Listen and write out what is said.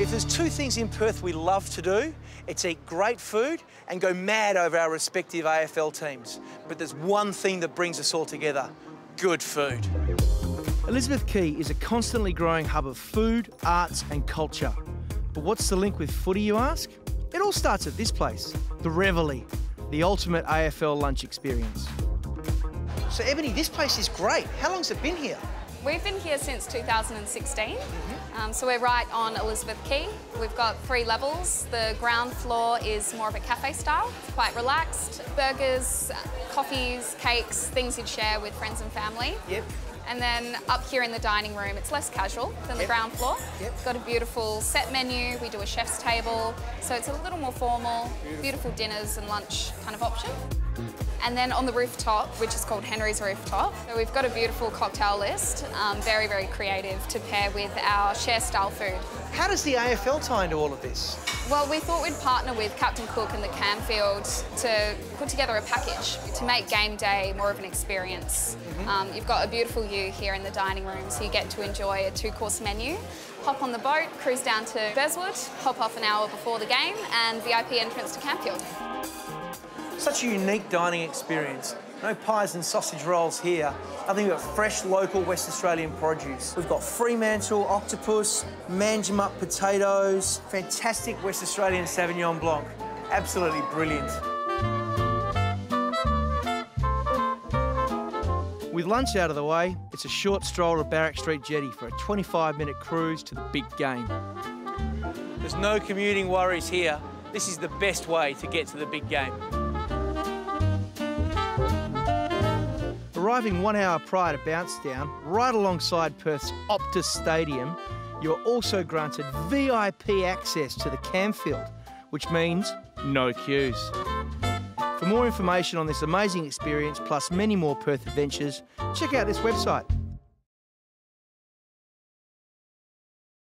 If there's two things in Perth we love to do, it's eat great food and go mad over our respective AFL teams. But there's one thing that brings us all together good food. Elizabeth Quay is a constantly growing hub of food, arts, and culture. But what's the link with footy, you ask? It all starts at this place, the Reveley, the ultimate AFL lunch experience. So, Ebony, this place is great. How long's it been here? We've been here since 2016. Um, so we're right on Elizabeth Quay. We've got three levels. The ground floor is more of a cafe style, it's quite relaxed. Burgers, coffees, cakes, things you'd share with friends and family. Yep. And then up here in the dining room, it's less casual than the Yep. ground floor. Yep. It's got a beautiful set menu. We do a chef's table, so it's a little more formal. Beautiful dinners and lunch kind of option. And then on the rooftop, which is called Henry's Rooftop, so we've got a beautiful cocktail list, um, very, very creative to pair with our share style food. How does the AFL tie into all of this? Well, we thought we'd partner with Captain Cook and the Camfield to put together a package to make game day more of an experience. Um, you've got a beautiful view here in the dining room, so you get to enjoy a two-course menu. Hop on the boat, cruise down to Burswood, hop off an hour before the game, and VIP entrance to Camfield. Such a unique dining experience. No pies and sausage rolls here. Nothing but fresh, local West Australian produce. We've got Fremantle, octopus, Manjimup potatoes, fantastic West Australian Sauvignon Blanc. Absolutely brilliant. With lunch out of the way, it's a short stroll to Barrack Street Jetty for a 25 minute cruise to the big game. There's no commuting worries here. This is the best way to get to the big game. Arriving one hour prior to bounce down, right alongside Perth's Optus Stadium, you're also granted VIP access to the Camfield, which means no queues. For more information on this amazing experience, plus many more Perth adventures, check out this website